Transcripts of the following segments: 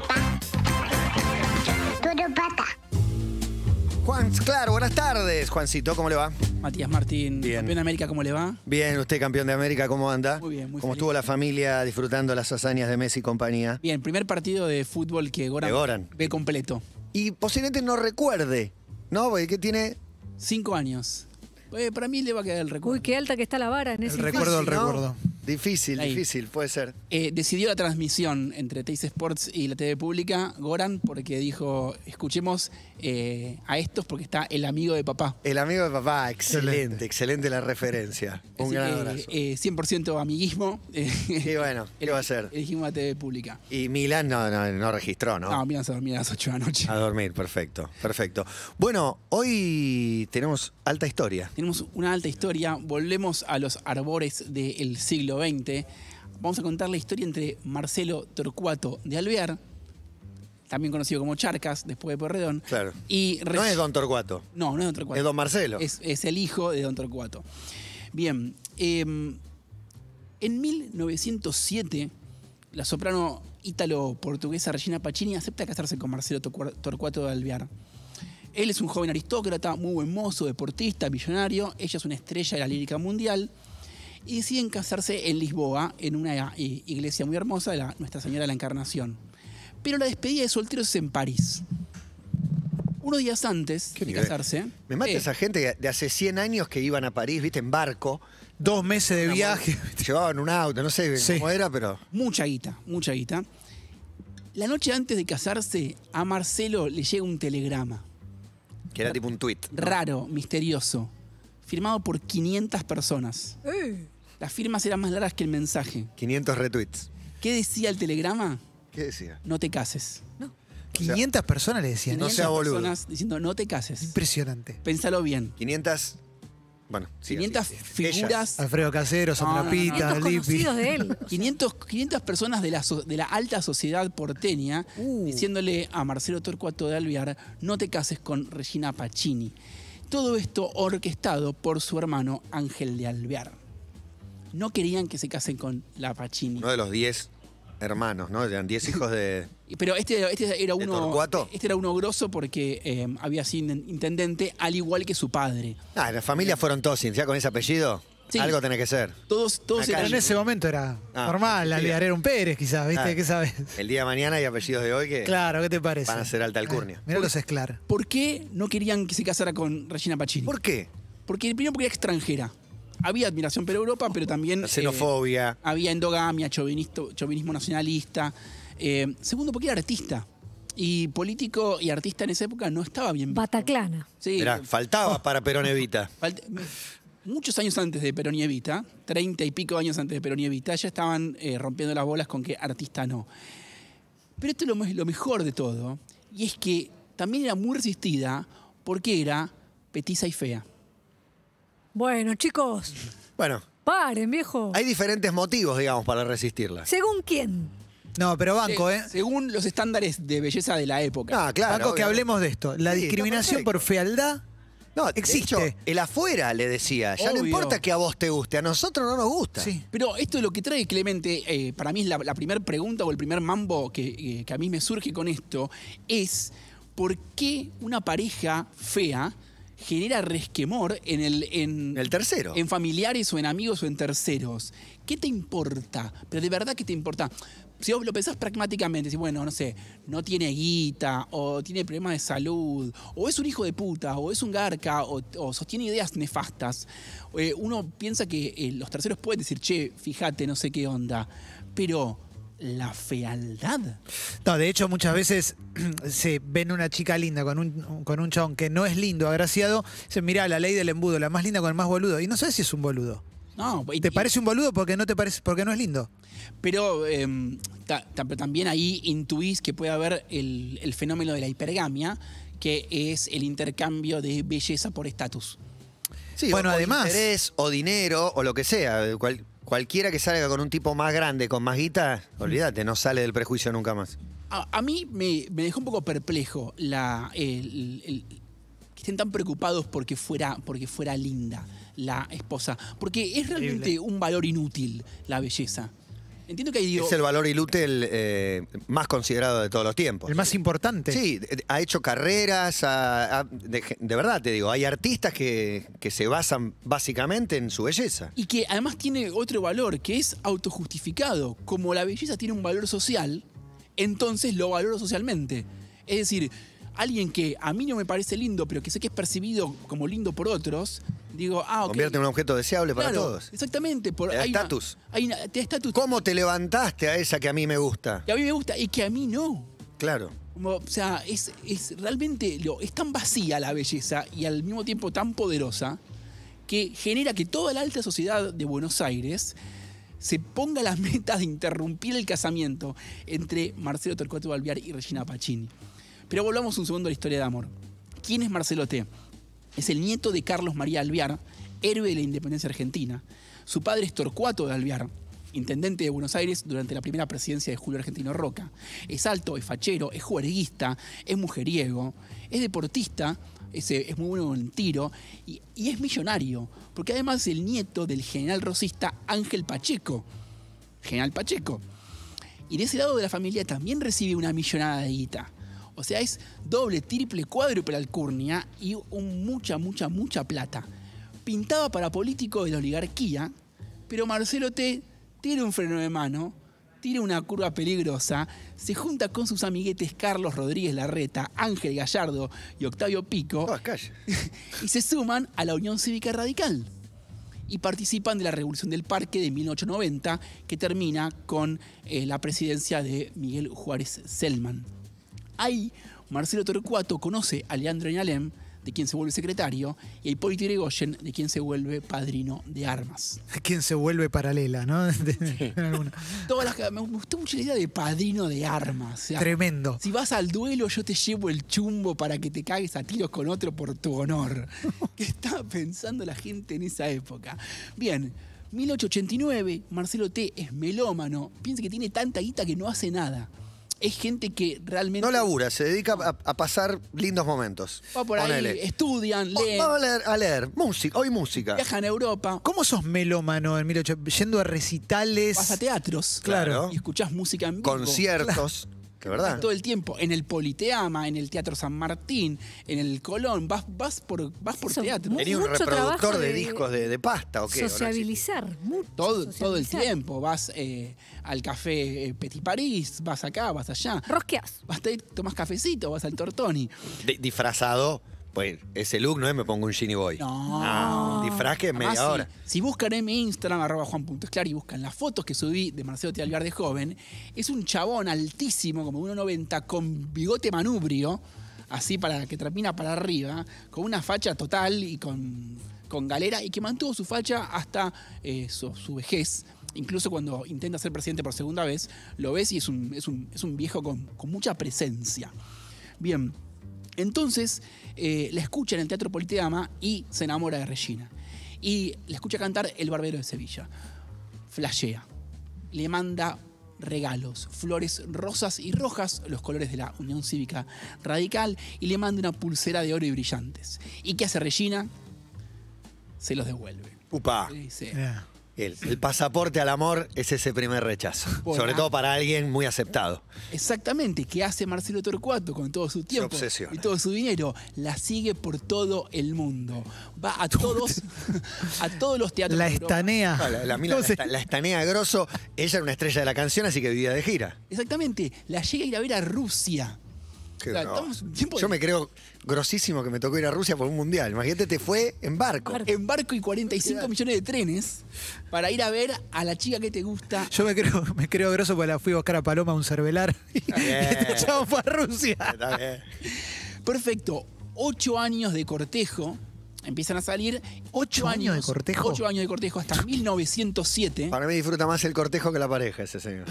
papá. Todo pata. Juan, claro, buenas tardes, Juancito, ¿cómo le va? Matías Martín, Bien. campeón de América, ¿cómo le va? Bien, usted campeón de América, ¿cómo anda? Muy bien, muy ¿Cómo feliz. estuvo la familia disfrutando las hazañas de Messi y compañía? Bien, primer partido de fútbol que Goran, De Goran. ve completo. Y posiblemente no recuerde, ¿no? Porque ¿qué tiene? Cinco años. Eh, para mí le va a quedar el recuerdo. Uy, qué alta que está la vara en ese El recuerdo ¿no? recuerdo. Difícil, Ahí. difícil, puede ser. Eh, decidió la transmisión entre Teis Sports y la TV pública, Goran, porque dijo, escuchemos eh, a estos porque está el amigo de papá. El amigo de papá, excelente, excelente, Excelente. la referencia. Un Así gran que, abrazo. eh, 100% amiguismo. Y bueno, ¿qué va a hacer? Elegimos la TV pública. Y Milán no, no, no registró, ¿no? No, miran a dormir a las 8 de la noche. A dormir, perfecto, perfecto. Bueno, hoy tenemos alta historia. Tenemos una alta historia, volvemos a los arbores del siglo XX. Vamos a contar la historia entre Marcelo Torcuato de Alvear, también conocido como Charcas, después de Porredón. Claro. Y No es Don Torcuato, No, no es Don Torcuato. es Don Marcelo. Es, es el hijo de Don Torcuato. Bien, eh, en 1907, la soprano ítalo-portuguesa Regina Pacini acepta casarse con Marcelo Torcua- Torcuato de Alvear. Él es un joven aristócrata, muy buen mozo, deportista, millonario. Ella es una estrella de la lírica mundial. Y deciden casarse en Lisboa, en una eh, iglesia muy hermosa de la Nuestra Señora de la Encarnación. Pero la despedida de solteros es en París. Unos días antes de nivel. casarse. Me mata eh, esa gente de hace 100 años que iban a París, viste, en barco. Dos meses de viaje. Llevaban un auto, no sé Sí. cómo era, pero. Mucha guita, mucha guita. La noche antes de casarse, a Marcelo le llega un telegrama. Que era tipo un tuit. Raro, misterioso. Firmado por 500 personas. Eh, Las firmas eran más largas que el mensaje. 500 retweets. ¿Qué decía el telegrama? ¿Qué decía? No te cases. 500 personas le decían. No 500 sea boludo. personas diciendo no te cases. Impresionante. Pénsalo bien. 500. Bueno, sí. 500 así, sí. figuras, Alfredo Casero, Sandra No, no, no, Pita, 500 Lippi. conocidos de él. 500, 500 personas de la, so- de la alta sociedad porteña Uh. diciéndole a Marcelo Torcuato de Alvear, no te cases con Regina Pacini. Todo esto orquestado por su hermano Ángel de Alvear. No querían que se casen con la Pacini. Uno de los 10 hermanos, ¿no? Eran 10 hijos de. Pero este, este era ¿De uno. Torcuato? Este era uno grosso porque eh, había sido intendente, al igual que su padre. Ah, en la familia fueron todos, ya con ese apellido. Sí. Algo tenés que ser. Todos, todos Acá Pero eran. en ese momento era Ah, normal, sí. Alvear era un Pérez quizás, ¿viste? Ah. ¿Qué sabes? El día de mañana hay apellidos de hoy que. Claro, ¿qué te parece? Van a ser alta alcurnia. Mira los Esclar. ¿Por qué no querían que se casara con Regina Pacini? ¿Por qué? Porque primero porque era extranjera. Había admiración por Europa, pero también La eh, xenofobia. había endogamia, chauvinismo nacionalista. Eh, segundo, porque era artista. Y político y artista en esa época no estaba bien. Bataclana. Sí, Mirá, faltaba para Perón Evita. Falte- Muchos años antes de Perón y Evita, treinta y pico años antes de Perón y Evita, ya estaban eh, rompiendo las bolas con que artista no. Pero esto es lo, lo mejor de todo, y es que también era muy resistida porque era petiza y fea. Bueno, chicos, Bueno, paren, viejo. hay diferentes motivos, digamos, para resistirla. ¿Según quién? No, pero banco, Se- ¿eh? Según los estándares de belleza de la época. Ah, claro. banco que obviamente. hablemos de esto. La Sí, discriminación por fealdad No, de existe. hecho, el afuera le decía, ya no Obvio. importa que a vos te guste, a nosotros no nos gusta. Sí. Pero esto es lo que trae Clemente, eh, para mí es la, primera pregunta o el primer mambo que, eh, que a mí me surge con esto, es ¿por qué una pareja fea genera resquemor en el... En, El tercero. En familiares o en amigos o en terceros. ¿Qué te importa? Pero de verdad, ¿qué te importa? Si vos lo pensás pragmáticamente, si bueno, no sé, no tiene guita, o tiene problemas de salud, o es un hijo de puta, o es un garca, o, o sostiene ideas nefastas, eh, uno piensa que eh, los terceros pueden decir, che, fíjate, no sé qué onda. Pero la fealdad. No, de hecho, muchas veces se ven una chica linda con un, con un chabón que no es lindo, agraciado. Dicen, mirá, la ley del embudo, la más linda con el más boludo. Y no sabes si es un boludo. No, y- ¿Te parece un boludo porque no te parece, porque no es lindo? Pero em, ta- ta- pero también ahí intuís que puede haber el, el fenómeno de la hipergamia, que es el intercambio de belleza por estatus. Sí, Bueno, o, o además- interés o dinero o lo que sea. Cual- cualquiera que salga con un tipo más grande, con más guita, olvídate, no sale del prejuicio nunca más. A, a mí me, me dejó un poco perplejo la, el- el- que estén tan preocupados porque fuera, porque fuera linda la esposa. Porque es realmente un valor inútil la belleza. Entiendo que hay Es el valor inútil eh, más considerado de todos los tiempos. El más importante. Sí, ha hecho carreras, ha- ha- de, de verdad te digo, hay artistas que, que se basan básicamente en su belleza. Y que además tiene otro valor, que es autojustificado. Como la belleza tiene un valor social, entonces lo valoro socialmente. Es decir, alguien que a mí no me parece lindo, pero que sé que es percibido como lindo por otros, digo, ah, ok. Convierte en un objeto deseable para Claro, todos. Exactamente. Por, Te da estatus. hay una- te da estatus. ¿Cómo te levantaste a esa que a mí me gusta? Que a mí me gusta y que a mí no. Claro. O sea, es, es realmente lo, es tan vacía la belleza y al mismo tiempo tan poderosa que genera que toda la alta sociedad de Buenos Aires se ponga las metas de interrumpir el casamiento entre Marcelo Torcuato Balbiar y Regina Pacini. Pero volvamos un segundo a la historia de amor. ¿Quién es Marcelo T? Es el nieto de Carlos María Alvear, héroe de la independencia argentina. Su padre es Torcuato de Alvear, intendente de Buenos Aires durante la primera presidencia de Julio Argentino Roca. Es alto, es fachero, es juerguista, es mujeriego, es deportista, es, eh, muy bueno en tiro y, y es millonario, porque además es el nieto del general rosista Ángel Pacheco. General Pacheco. Y de ese lado de la familia también recibe una millonada de guita. O sea, es doble, triple, cuádruple alcurnia y un mucha, mucha, mucha plata. Pintaba para político de la oligarquía, pero Marcelo T tiene un freno de mano, tira una curva peligrosa, se junta con sus amiguetes Carlos Rodríguez Larreta, Ángel Gallardo y Octavio Pico calles. y se suman a la Unión Cívica Radical y participan de la Revolución del Parque de 1890 que termina con eh, la presidencia de Miguel Juárez Selman. Ahí Marcelo Torcuato conoce a Leandro Inalem, de quien se vuelve secretario, y a Hipólito Yrigoyen, de quien se vuelve padrino de armas. Quien se vuelve paralela, ¿no? Alguna. Todas las- me gustó mucho la idea de padrino de armas. o sea, Tremendo. Si vas al duelo, yo te llevo el chumbo para que te cagues a tiros con otro por tu honor. ¿Qué estaba pensando la gente en esa época? Bien, 1889, Marcelo T. es melómano. Piensa que tiene tanta guita que no hace nada. Es gente que realmente. No labura, se dedica a, a pasar lindos momentos. Va por ahí, estudian, leen, Vamos a leer, a leer. Música, hoy música. viajan a Europa, ¿Cómo sos melómano en 18? Yendo a recitales. vas a teatros. Claro. Y escuchás música en vivo. Conciertos. De verdad. todo el tiempo en el Politeama, en el Teatro San Martín, en el Colón, vas, vas por, vas por Eso, teatro. Tenía un mucho reproductor de, de- discos de, de pasta o qué. Sociabilizar. mucho Todo, todo el tiempo. Vas eh, al café eh, Petit París, vas acá, vas allá. Rosqueas. Vas a ir, tomás cafecito, vas al Tortoni. Di- disfrazado, pues ese look no es me pongo un Genie Boy. No. No, disfraz que es media si- hora. Si, buscan en mi Instagram, arroba juan.esclar, y buscan las fotos que subí de Marcelo T. Alvear de joven, es un chabón altísimo, como 1,90, con bigote manubrio, así para que trapina para arriba, con una facha total y con, con galera, y que mantuvo su facha hasta eh, su, su vejez. Incluso cuando intenta ser presidente por segunda vez, lo ves y es un, es un- es un viejo con, con mucha presencia. Bien, entonces eh, la escucha en el Teatro Politeama y se enamora de Regina. Y la escucha cantar El Barbero de Sevilla. Flashea. Le manda regalos, flores rosas y rojas, los colores de la Unión Cívica Radical, y le manda una pulsera de oro y brillantes. ¿Y qué hace Regina? Se los devuelve. Upa. Le dice. El, el pasaporte al amor es ese primer rechazo. Sobre ahí. todo para alguien muy aceptado. Exactamente, ¿qué hace Marcelo Torcuato con todo su tiempo y todo su dinero? La sigue por todo el mundo. Va a todos, a todos los teatros. La estanea. Ah, La, la, mina, ¿Cómo la se- esta- la estanea grosso. Ella era una estrella de la canción, así que vivía de gira. Exactamente, la llega a ir a ver a Rusia. Qué O sea, grosso. estamos en un tiempo Yo me creo grosísimo que me tocó ir a Rusia por un mundial. Imagínate, te fue en barco. Barco. En barco y 45 millones de trenes para ir a ver a la chica que te gusta. Yo me creo, me creo groso porque la fui a buscar a Paloma a un cervelar. Y bien. este chavo fue a Rusia. Está bien. Perfecto, ocho años de cortejo. Empiezan a salir. ¿Ocho años de cortejo? Ocho años de cortejo hasta 1907. Para mí disfruta más el cortejo que la pareja, ese señor.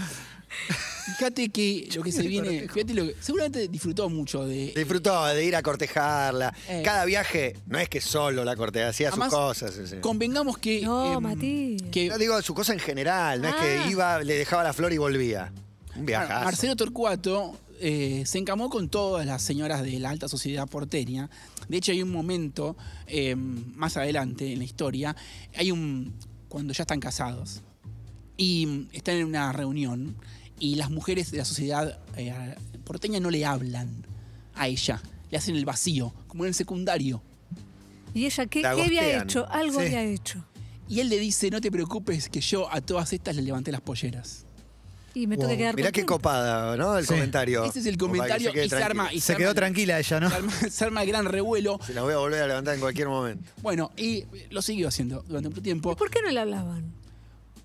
Fíjate que lo que se viene. Fíjate lo que. Seguramente disfrutó mucho de. Disfrutó de ir a cortejarla. Eh. Cada viaje no es que solo la cortejaba, hacía sus cosas. ese. Convengamos que. No, em, Matías. que No digo su cosa en general, no es Ah. que iba, le dejaba la flor y volvía. Un viajazo. Marcelo Torcuato eh, se encamó con todas las señoras de la alta sociedad porteña. De hecho, hay un momento eh, más adelante en la historia, hay un cuando ya están casados. Y están en una reunión y las mujeres de la sociedad eh, porteña no le hablan a ella. Le hacen el vacío, como en el secundario. ¿Y ella qué, qué había hecho? Algo Sí. había hecho. Y él le dice, no te preocupes que yo a todas estas les levanté las polleras. Y me tuve Wow. que dar Mirá qué copada, ¿no? El Sí. comentario. Ese es el comentario y se arma, y Se arma quedó el- tranquila ella, ¿no? Se arma, se arma el gran revuelo. Se las voy a volver a levantar en cualquier momento. Bueno, y lo siguió haciendo durante mucho tiempo ¿Por qué no le hablaban?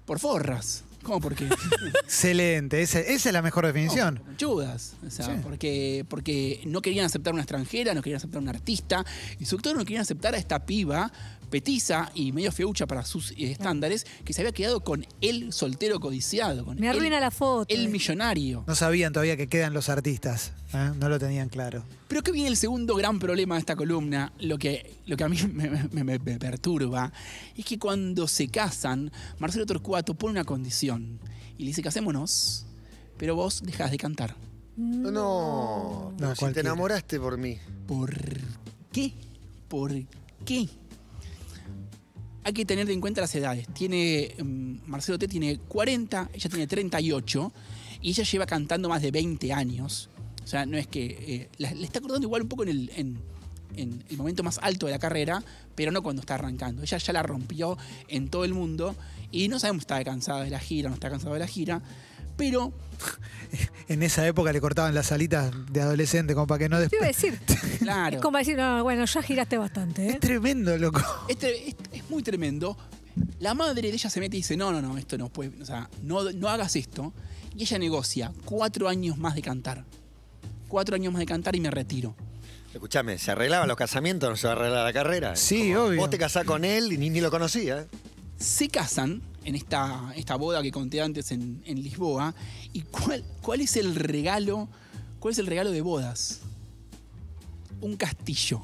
por forras. ¿Cómo por qué? Excelente, esa, esa es la mejor definición. No, conchudas. O sea, Sí. porque, porque no querían aceptar una extranjera, no querían aceptar una artista, y sobre todo no querían aceptar a esta piba petiza y medio feucha para sus eh, estándares, que se había quedado con el soltero codiciado, con Me el- arruina la foto. el eh. millonario. No sabían todavía que quedan los artistas. ¿eh? No lo tenían claro. Pero que viene el segundo gran problema de esta columna, lo que, lo que a mí me, me- me- me perturba, es que cuando se casan, Marcelo Torcuato pone una condición y le dice, casémonos, pero vos dejás de cantar. No, No, pero si te enamoraste por mí. ¿Por qué? ¿Por qué? Hay que tener en cuenta las edades. Tiene mm, Marcelo T tiene 40, ella tiene 38 y ella lleva cantando más de 20 años. O sea, no es que eh, la- le está acordando igual un poco en el, en- en el momento más alto de la carrera, pero no cuando está arrancando. Ella ya la rompió en todo el mundo y no sabemos si está cansada de la gira, no está cansada de la gira, pero En esa época le cortaban las alitas de adolescente como para que no Te iba a después. decir. claro. Es como decir, no, bueno, ya giraste bastante, Es ¿eh? tremendo, loco. Este- es, es muy tremendo. La madre de ella se mete y dice, no, no, no, esto no puede, o sea, no, no hagas esto. Y ella negocia cuatro años más de cantar. Cuatro años más de cantar y me retiro. Escuchame, ¿se arreglaban los casamientos? ¿No se va a arreglar la carrera? Sí, Como obvio. Vos te casás con él y ni, ni lo conocías. ¿eh? Se casan en esta, esta boda que conté antes en, en Lisboa. ¿Y cuál, cuál es el regalo? ¿Cuál es el regalo de bodas? Un castillo.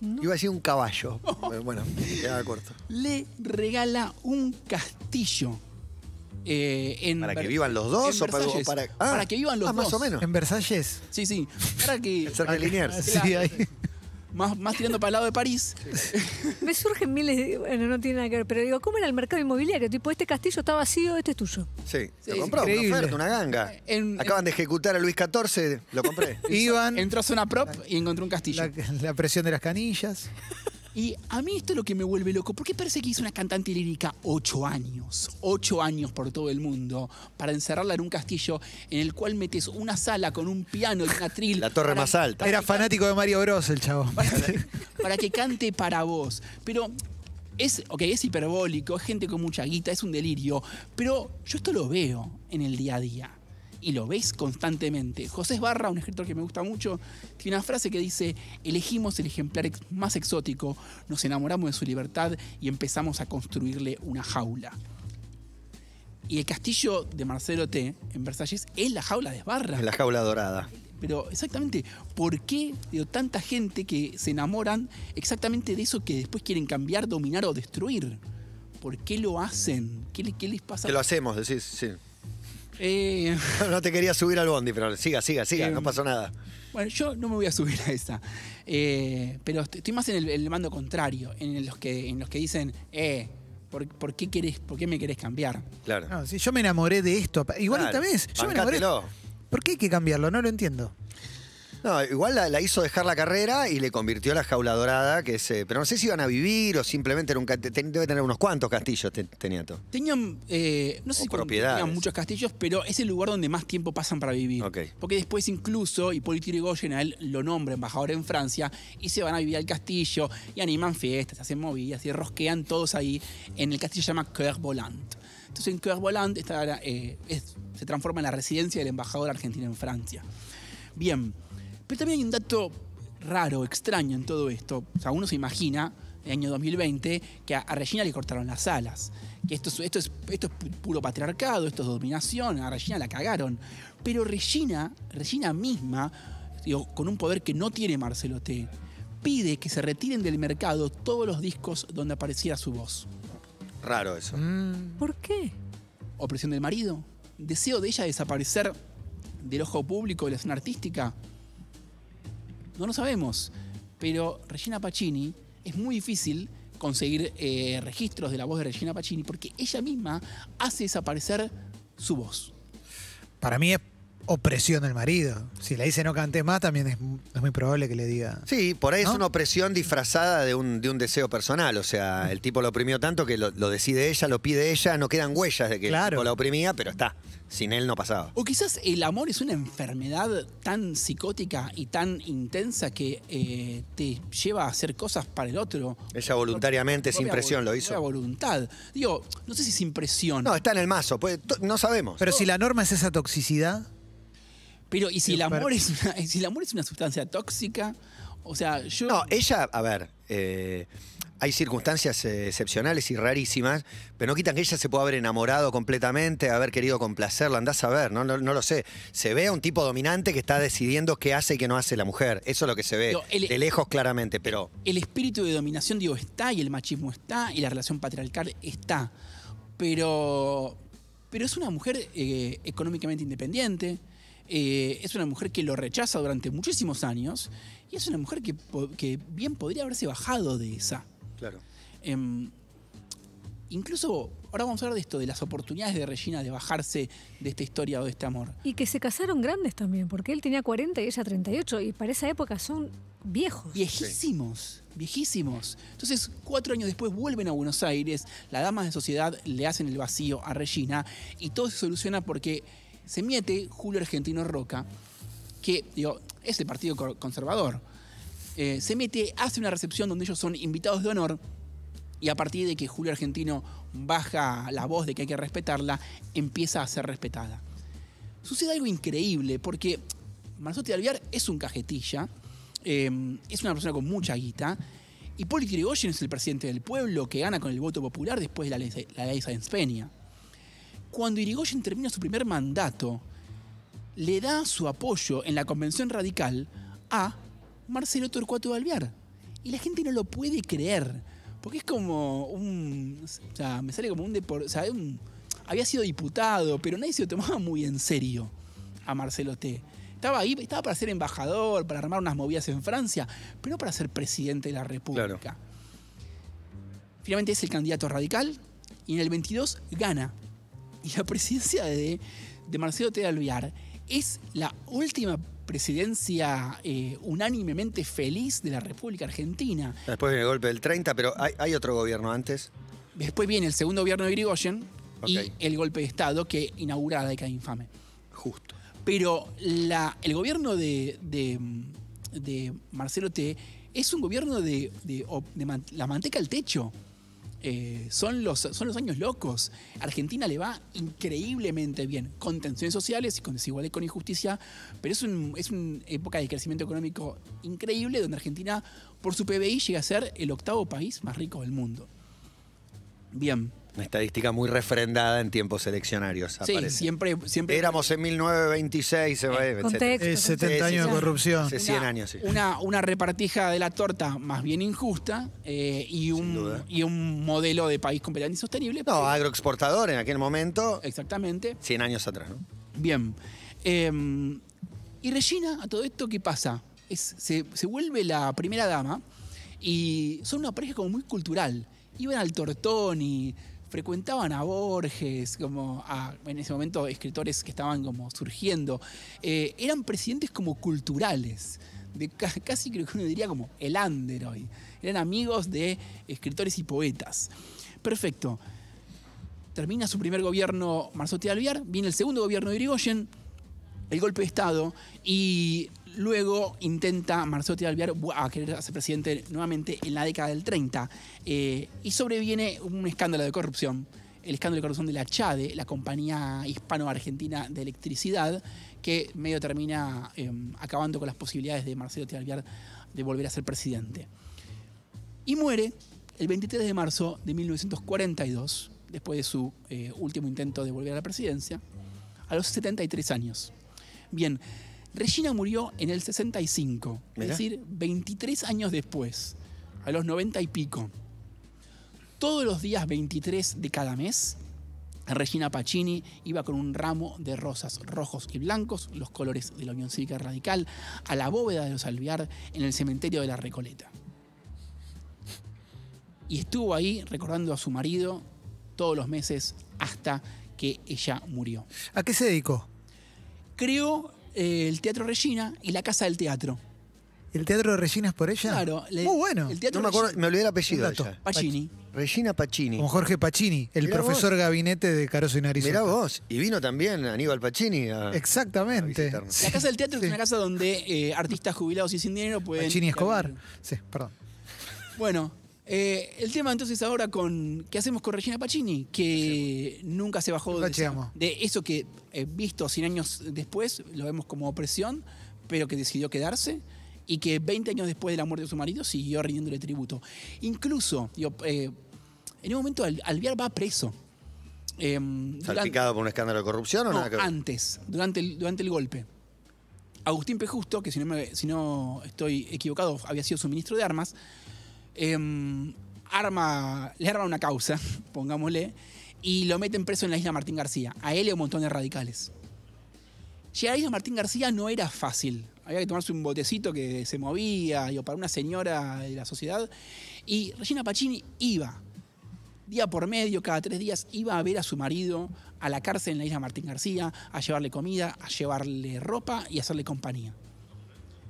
Iba a decir un caballo. Eh, Bueno, quedaba corto. Le regala un castillo. eh, en ¿Para que Ver- vivan los dos en o para- Versalles. para- ah, para que vivan los ah, dos. más o menos. En Versalles. Sí, sí. Para que. Cerca de Liniers. Sí, Claro. ahí. Más, más tirando para el lado de París. Me surgen miles de. Bueno, no tiene nada que ver, pero digo, ¿cómo era el mercado inmobiliario? Tipo, este castillo está vacío, este es tuyo. Sí, Sí, lo compró, una increíble. oferta, una ganga. En- Acaban de ejecutar a Luis XIV, lo compré. Iban, Entró a zona prop y encontró un castillo. la, la presión de las canillas. Y a mí esto es lo que me vuelve loco. ¿Por qué parece que hizo una cantante lírica ocho años? Ocho años por todo el mundo para encerrarla en un castillo en el cual metes una sala con un piano y un atril. La torre para- más alta. Era fanático de Mario Bros, el chavo. para que cante para vos. Pero es, ok, es hiperbólico, es gente con mucha guita, es un delirio, pero yo esto lo veo en el día a día. Y lo ves constantemente. José Esbarra, un escritor que me gusta mucho, tiene una frase que dice, elegimos el ejemplar ex- más exótico, nos enamoramos de su libertad y empezamos a construirle una jaula. Y el castillo de Marcelo T. en Versalles es la jaula de Esbarra. En la jaula dorada. Pero exactamente, ¿por qué digo, tanta gente que se enamoran exactamente de eso que después quieren cambiar, dominar o destruir? ¿Por qué lo hacen? ¿Qué, qué les pasa? Que lo hacemos, decís, sí. Eh, No te quería subir al bondi, pero siga, siga, siga, Eh, no pasó nada. bueno, yo no me voy a subir a esa. Eh, pero est- estoy más en el, el mando contrario, en los que, en los que dicen, eh, ¿por, por qué querés, ¿por qué me querés cambiar? Claro. No, sí, yo me enamoré de esto. Igual Claro, esta vez. Yo me enamoré. ¿Por qué hay que cambiarlo? No lo entiendo. No, igual la, la hizo dejar la carrera y le convirtió a la jaula dorada, que es, eh, pero no sé si iban a vivir o simplemente era un, ten- debe tener unos cuantos castillos, te- tenía todo. Tenían, eh, no sé O si propiedades. tenían muchos castillos, pero es el lugar donde más tiempo pasan para vivir. Porque después incluso Hipólito Yrigoyen a él lo nombra embajador en Francia y se van a vivir al castillo y animan fiestas, hacen movidas y rosquean todos ahí en el castillo que se llama Coeur Volant. Entonces en Coeur Volant está, eh, es- se transforma en la residencia del embajador argentino en Francia. Bien, pero también hay un dato raro, extraño en todo esto. O sea, uno se imagina, en el año 2020, que a, Regina le cortaron las alas. Que esto es, esto, es, esto es pu- puro patriarcado, esto es dominación, a Regina la cagaron. Pero Regina, Regina misma, digo, con un poder que no tiene Marcelo T., pide que se retiren del mercado todos los discos donde apareciera su voz. Raro eso. Mm, ¿Por qué? Opresión del marido, deseo de ella desaparecer del ojo público de la escena artística. No lo sabemos, pero Regina Pacini es muy difícil conseguir eh, registros de la voz de Regina Pacini porque ella misma hace desaparecer su voz. Para mí es opresión del marido. Si le dice no cantes más, también es, es muy probable que le diga. Sí, por ahí ¿No? es una opresión disfrazada de un, de un deseo personal. O sea, el tipo lo oprimió tanto que lo, lo decide ella, lo pide ella, no quedan huellas de que Claro. el tipo la oprimía, pero está. Sin él no pasaba. O quizás el amor es una enfermedad tan psicótica y tan intensa que eh, te lleva a hacer cosas para el otro. Ella voluntariamente, sin presión, lo hizo. voluntad. Digo, no sé si sin presión. No, está en el mazo, pues, no sabemos. Pero si la norma es esa toxicidad, Pero, ¿y si el amor es una, si el amor es una sustancia tóxica? O sea, yo. No, ella, a ver, eh, hay circunstancias eh, excepcionales y rarísimas, pero no quitan que ella se pueda haber enamorado completamente, haber querido complacerla, andás a ver, no, no, no lo sé. Se ve a un tipo dominante que está decidiendo qué hace y qué no hace la mujer. Eso es lo que se ve No, el- de lejos claramente, pero el espíritu de dominación, digo, está y el machismo está y la relación patriarcal está. Pero, pero es una mujer eh, económicamente independiente, eh, es una mujer que lo rechaza durante muchísimos años y es una mujer que, que bien podría haberse bajado de esa. claro. Em, incluso, ahora vamos a hablar de esto, de las oportunidades de Regina de bajarse de esta historia o de este amor. Y que se casaron grandes también, porque él tenía 40 y ella 38, y para esa época son viejos. Viejísimos, viejísimos. Entonces, cuatro años después vuelven a Buenos Aires, las damas de sociedad le hacen el vacío a Regina y todo se soluciona porque se mete Julio Argentino Roca, que digo, es del Partido Co- Conservador. Eh, se mete, hace una recepción donde ellos son invitados de honor y a partir de que Julio Argentino baja la voz de que hay que respetarla, empieza a ser respetada. Sucede algo increíble porque Marzotti Alvear es un cajetilla, eh, es una persona con mucha guita, y Poli Yrigoyen es el presidente del pueblo que gana con el voto popular después de la ley, la ley. Cuando Irigoyen termina su primer mandato, le da su apoyo en la convención radical a Marcelo Torcuato de Alvear. Y la gente no lo puede creer. Porque es como un. O sea, me sale como un. depor- o sea, un- había sido diputado, pero nadie se lo tomaba muy en serio a Marcelo T. Estaba ahí, estaba para ser embajador, para armar unas movidas en Francia, pero no para ser presidente de la República. Finalmente es el candidato radical y en el 22 gana. Y la presidencia de, de Marcelo T. de Alvear es la última presidencia eh, unánimemente feliz de la República Argentina. Después viene el golpe del 30, pero hay, hay otro gobierno antes. Después viene el segundo gobierno de Irigoyen y el golpe de Estado que inaugura la década infame. Justo. Pero la- el gobierno de, de- de Marcelo T es un gobierno de, de- la manteca al techo. Eh, son, los, son los años locos. Argentina le va increíblemente bien, con tensiones sociales y con desigualdad y con injusticia, pero es, un- es una época de crecimiento económico increíble donde Argentina, por su PBI, llega a ser el octavo país más rico del mundo. Bien. Una estadística muy refrendada en tiempos eleccionarios. Sí, aparece. siempre, siempre Éramos en 1926, eh, etcétera. Contexto. es 70 años de corrupción. Hace 100 años, sí. Una, una repartija de la torta más bien injusta eh, y, un, duda. y un modelo de país completamente insostenible. No, agroexportador en aquel momento, Exactamente. 100 años atrás, ¿no? Bien. Eh, y Regina, a todo esto, ¿qué pasa? Es- se, se vuelve la primera dama y son una pareja como muy cultural. Iban al Tortón y frecuentaban a Borges, como a, en ese momento escritores que estaban como surgiendo. Eh, eran presidentes como culturales. De ca- casi creo que uno diría como el under hoy. Eran amigos de escritores y poetas. Perfecto. Termina su primer gobierno Marzotti Alviar, viene el segundo gobierno de Irigoyen, el golpe de Estado, y luego intenta Marzotti Alviar bu- a querer ser presidente nuevamente en la década del 30. eh, y sobreviene un escándalo de corrupción, el escándalo de corrupción de la CHADE, la compañía hispano-argentina de electricidad, que medio termina eh, acabando con las posibilidades de Marcelo T. Alviar de volver a ser presidente. Y muere el 23 de marzo de 1942, después de su eh, último intento de volver a la presidencia, a los 73 años. Bien, Regina murió en el 65, Mirá. es decir, 23 años después, a los 90 y pico. Todos los días 23 de cada mes, Regina Pacini iba con un ramo de rosas rojos y blancos, los colores de la Unión Cívica Radical, a la bóveda de los Alvear en el cementerio de la Recoleta. y estuvo ahí recordando a su marido todos los meses hasta que ella murió. ¿A qué se dedicó? Creó eh, el Teatro Regina y la Casa del Teatro. ¿El teatro de Regina es por ella? Claro. le- Muy bueno. El Teatro No me acuerdo, me olvidé el apellido Un de dato. ella. Pacini. Regina Pacini. Como Jorge Pacini, el Mirá profesor gabinete de Caroso y Nariz. Mirá vos. Y vino también Aníbal Pacini a, a Exactamente. visitarnos. La Casa del Teatro Sí. es una casa donde eh, artistas jubilados y sin dinero pueden... Pacini Escobar. Sí, perdón. Bueno, eh, el tema entonces ahora con qué hacemos con Regina Pacini, que nunca se bajó de, esa- llegamos. de eso que eh, visto 100 años después lo vemos como opresión, pero que decidió quedarse y que 20 años después de la muerte de su marido siguió rindiéndole tributo. Incluso, digo, eh, en un momento Al- Alvear va preso. Durante- ¿Salpicado por un escándalo de corrupción o no, nada que ver? antes, durante el, durante el golpe. Agustín P. Justo, que si no, me- si no estoy equivocado, había sido su ministro de Armas, em, arma, le arma una causa, pongámosle, y lo meten preso en la isla Martín García, a él y a un montón de radicales. Llegar a la isla Martín García no era fácil. Había que tomarse un botecito que se movía, digo, para una señora de la sociedad. Y Regina Pacini iba, día por medio, cada tres días, iba a ver a su marido a la cárcel en la isla Martín García, a llevarle comida, a llevarle ropa y a hacerle compañía.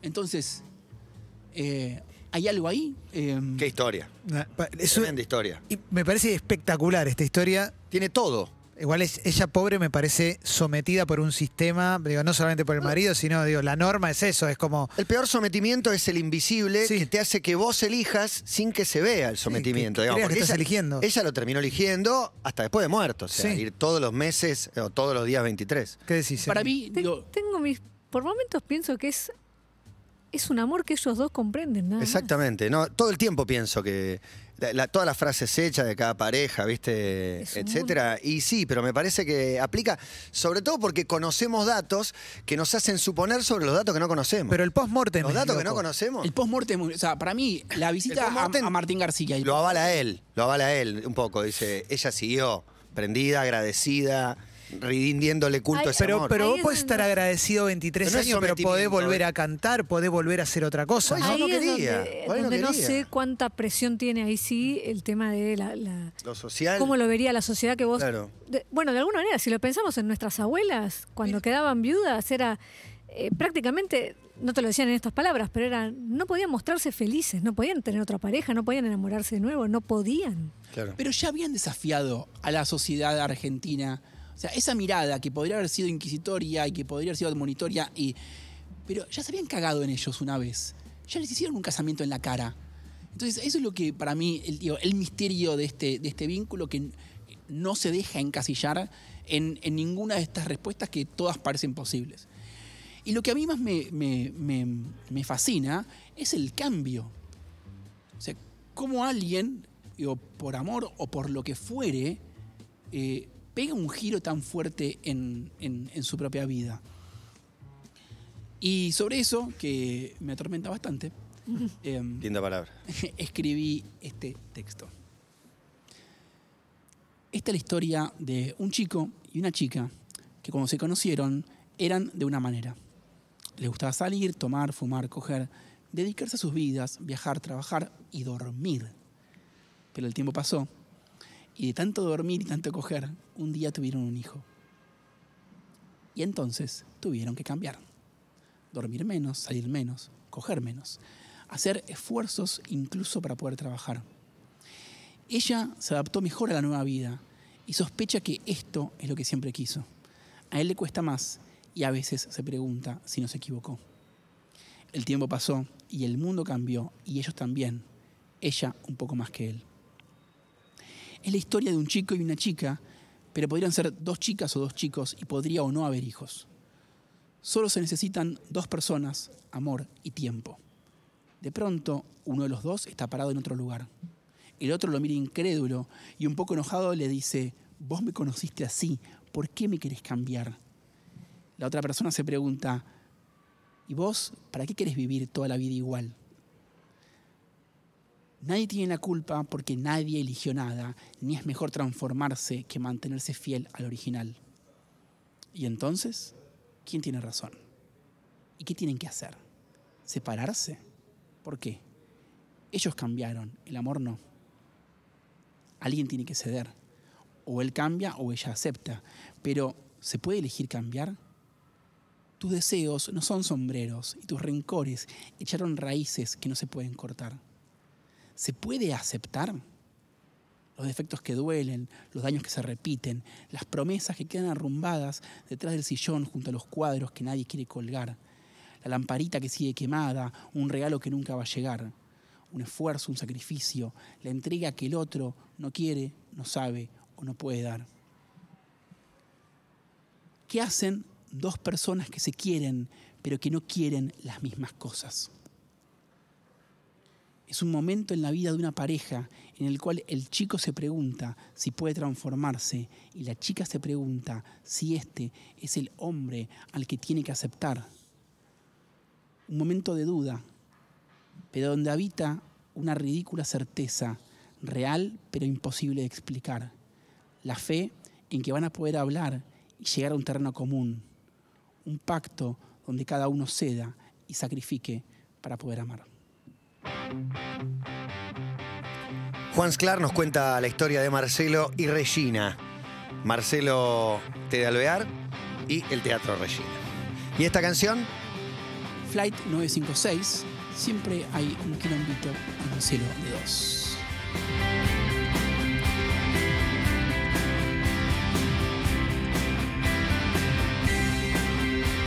Entonces, eh, ¿hay algo ahí? Eh, Qué historia. Es Tremenda historia. y me parece espectacular esta historia. Tiene todo. Igual es, ella pobre me parece sometida por un sistema, digo, no solamente por el marido, sino digo, la norma es eso, es como El peor sometimiento es el invisible Sí. que te hace que vos elijas sin que se vea el sometimiento. que digamos, creas que porque estás ella, eligiendo. Ella lo terminó eligiendo hasta después de muerto. O sea, Sí. ir todos los meses o todos los días 23. ¿qué decís? para mí, digo, Tengo mis. Por momentos pienso que es. Es un amor que ellos dos comprenden, nada más. Exactamente. No, todo el tiempo pienso que la- la- todas las frases hechas de cada pareja, ¿viste? Es Etcétera. Y sí, pero me parece que aplica, sobre todo porque conocemos datos que nos hacen suponer sobre los datos que no conocemos. Pero el post-mortem. los datos que no conocemos. el post-mortem, o sea, para mí, la visita a, a Martín García y Lo avala él, lo avala él un poco. Dice, ella siguió prendida, agradecida, rindiéndole culto Ay, a ese Pero, amor. pero vos es podés donde- estar agradecido 23 Pero no es años, pero podés volver ¿eh? a cantar, podés volver a hacer otra cosa. Pues ¿no? Es quería, donde, no sé cuánta presión tiene ahí sí el tema de la, la- Lo social. cómo lo vería la sociedad que vos Claro. de- bueno de alguna manera si lo pensamos en nuestras abuelas cuando quedaban viudas era eh, prácticamente no te lo decían en estas palabras pero era no podían mostrarse felices no podían tener otra pareja no podían enamorarse de nuevo no podían Claro. Pero ya habían desafiado a la sociedad argentina. O sea, esa mirada que podría haber sido inquisitoria y que podría haber sido admonitoria, y, pero ya se habían cagado en ellos una vez. Ya les hicieron un casamiento en la cara. Entonces, eso es lo que para mí, el, digo, el misterio de este, de este vínculo que no se deja encasillar en, ninguna de estas respuestas que todas parecen posibles. Y lo que a mí más me, me- me- me fascina es el cambio. O sea, cómo alguien, digo, por amor o por lo que fuere, eh, pega un giro tan fuerte en, en- en su propia vida. Y sobre eso, que me atormenta bastante, em, Linda palabra. escribí este texto. Esta es la historia de un chico y una chica que cuando se conocieron eran de una manera. Les gustaba salir, tomar, fumar, coger, dedicarse a sus vidas, viajar, trabajar y dormir. Pero el tiempo pasó y de tanto dormir y tanto coger, un día tuvieron un hijo. Y entonces tuvieron que cambiar. Dormir menos, salir menos, coger menos. Hacer esfuerzos incluso para poder trabajar. Ella se adaptó mejor a la nueva vida y sospecha que esto es lo que siempre quiso. A él le cuesta más y a veces se pregunta si no se equivocó. El tiempo pasó y el mundo cambió y ellos también. Ella un poco más que él. Es la historia de un chico y una chica, pero podrían ser dos chicas o dos chicos y podría o no haber hijos. Solo se necesitan dos personas, amor y tiempo. De pronto, uno de los dos está parado en otro lugar. El otro lo mira incrédulo y un poco enojado le dice, vos me conociste así, ¿por qué me querés cambiar? La otra persona se pregunta, ¿y vos para qué querés vivir toda la vida igual? Nadie tiene la culpa porque nadie eligió nada, ni es mejor transformarse que mantenerse fiel al original. Y entonces, ¿quién tiene razón? ¿Y qué tienen que hacer? ¿Separarse? ¿Por qué? Ellos cambiaron, el amor no. alguien tiene que ceder. O él cambia o ella acepta. Pero, ¿se puede elegir cambiar? Tus deseos no son sombreros y tus rencores echaron raíces que no se pueden cortar. ¿Se puede aceptar? Los defectos que duelen, los daños que se repiten, las promesas que quedan arrumbadas detrás del sillón junto a los cuadros que nadie quiere colgar, la lamparita que sigue quemada, un regalo que nunca va a llegar, un esfuerzo, un sacrificio, la entrega que el otro no quiere, no sabe o no puede dar. ¿Qué hacen dos personas que se quieren pero que no quieren las mismas cosas? Es un momento en la vida de una pareja en el cual el chico se pregunta si puede transformarse y la chica se pregunta si este es el hombre al que tiene que aceptar. Un momento de duda, pero donde habita una ridícula certeza, real pero imposible de explicar. La fe en que van a poder hablar y llegar a un terreno común. Un pacto donde cada uno ceda y sacrifique para poder amar. Juan Sclar nos cuenta la historia de Marcelo y Regina. Marcelo T. de Alvear y el Teatro Regina. ¿Y esta canción? Flight 956, siempre hay un quilombito en el cielo de dos.